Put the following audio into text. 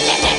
yeah, yeah, yeah.